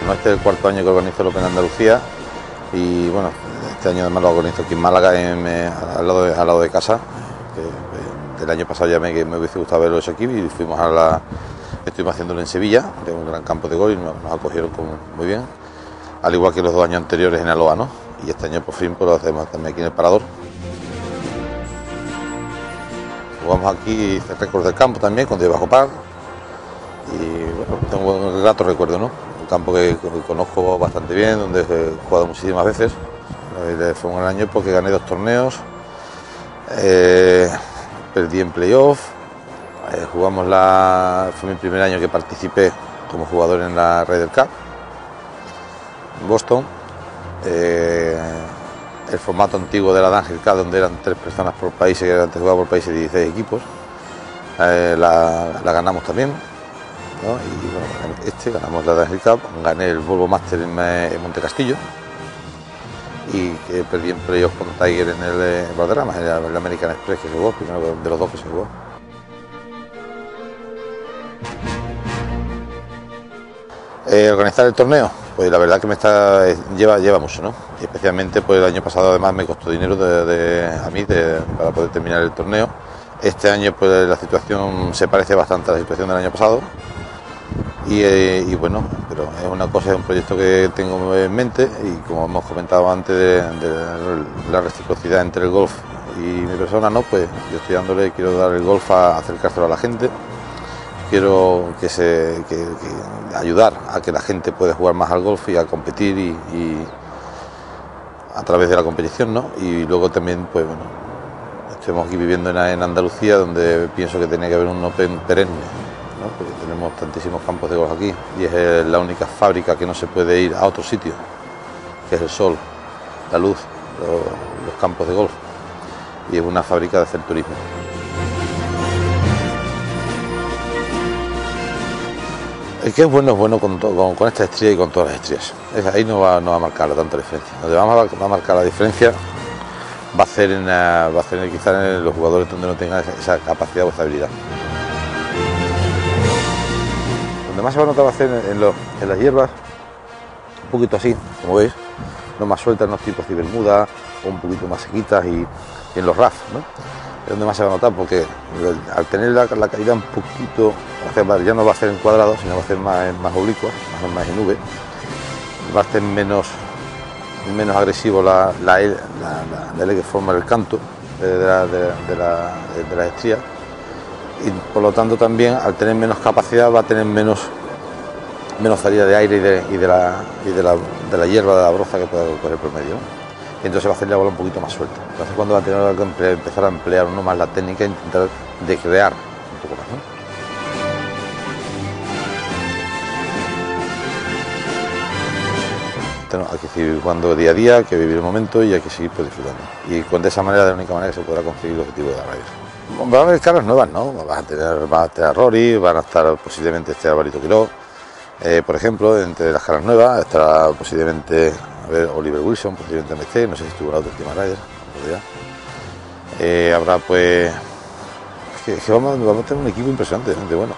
Este es el cuarto año que organizo el Open Andalucía y bueno, este año además lo organizo aquí en Málaga, al, lado de, al lado de casa. Que, el año pasado ya me, me hubiese gustado verlo aquí y fuimos a la. Estuvimos haciéndolo en Sevilla, que es un gran campo de gol y nos, acogieron muy bien. Al igual que los dos años anteriores en Aloa, ¿no? Y este año por fin pues, lo hacemos también aquí en el Parador. Jugamos aquí récord del campo también, con de Bajo Par. Y bueno, tengo un rato recuerdo, ¿no? Campo que, conozco bastante bien, donde he jugado muchísimas veces. Fue un año porque gané dos torneos, eh, perdí en playoff, eh, jugamos la. fue mi primer año que participé como jugador en la Ryder Cup, en Boston. Eh, el formato antiguo de la Danger Cup, donde eran tres personas por país, que antes jugaba por país de 16 equipos, la, ganamos también. Y bueno, este ganamos la Danger Cup, gané el Volvo Master en, en Monte Castillo y que perdí en playoff con Tiger en el eh, Valderrama, en el American Express que se jugó, primero de los dos que se jugó. Eh, organizar el torneo, pues la verdad que me está eh, lleva lleva mucho, ¿no? Especialmente pues el año pasado además me costó dinero de, a mí para poder terminar el torneo. Este año pues la situación se parece bastante a la situación del año pasado. Eh, y, bueno, pero es una cosa, es un proyecto que tengo en mente y como hemos comentado antes de, la reciprocidad entre el golf y mi persona, ¿no? Pues yo estoy dándole, quiero dar el golf a acercárselo a la gente, quiero que se ayudar a que la gente pueda jugar más al golf y a competir y, a través de la competición, ¿no? Y luego también, pues bueno, estamos aquí viviendo en, en Andalucía donde pienso que tiene que haber un Open perenne porque tenemos tantísimos campos de golf aquí y es la única fábrica que no se puede ir a otro sitio, que es el sol, la luz, los, campos de golf y es una fábrica de hacer turismo. El que es bueno es bueno con, con, esta estría y con todas las estrías. ahí no va, a marcar tanta diferencia. Donde va a, marcar la diferencia va a ser, ser quizás en los jugadores donde no tengan esa capacidad o estabilidad. más se va a notar va a ser en, las hierbas, un poquito así, como veis, no más sueltas, no tipos de bermuda, un poquito más sequitas y, en los RAF. Es donde más se va a notar porque al tener la, caída un poquito, ya no va a ser en cuadrado, sino va a ser más, más oblicua, más, más en nube, va a ser menos, menos agresivo la, la, L, que forma el canto eh, de la, de, la, de la estría y por lo tanto también al tener menos capacidad va a tener menos, menos salida de aire y de, la, de, la, hierba, de la broza que puede coger por medio. Y entonces va a hacer la bola un poquito más suelta. Entonces cuando va a tener que empezar a emplear uno más la técnica e intentar decrear un poco más. hay que seguir jugando día a día, hay que vivir el momento y hay que seguir pues, disfrutando. Y de esa manera, de la única manera que se podrá conseguir el objetivo de la radio. Van a haber caras nuevas, ¿no? Van a tener, va a tener Rory, van a estar posiblemente este Alvarito Quiró. Eh, por ejemplo, entre las caras nuevas estará posiblemente a ver, Oliver Wilson, posiblemente MC, no sé si estuvo la última Rider, eh, habrá pues. Es que, vamos, vamos, a tener un equipo impresionante, bueno.